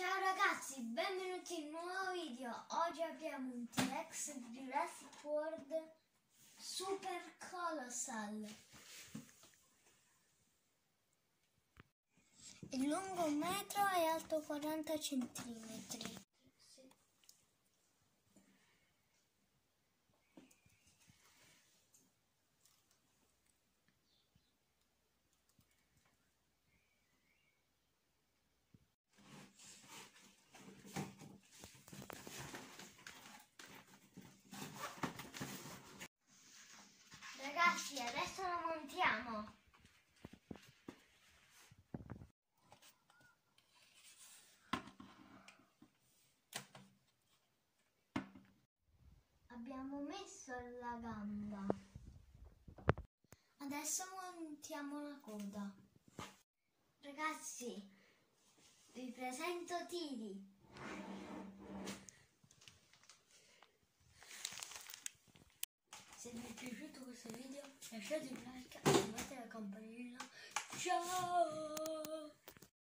Ciao ragazzi, benvenuti in un nuovo video. Oggi abbiamo un T-Rex Jurassic World Super Colossal. È lungo un metro e alto 40 centimetri. Ragazzi, adesso lo montiamo. Abbiamo messo la gamba. Adesso montiamo la coda. Ragazzi, vi presento Tiri. Se vi questo video lasciate un like, attivate la campanella. Ciao!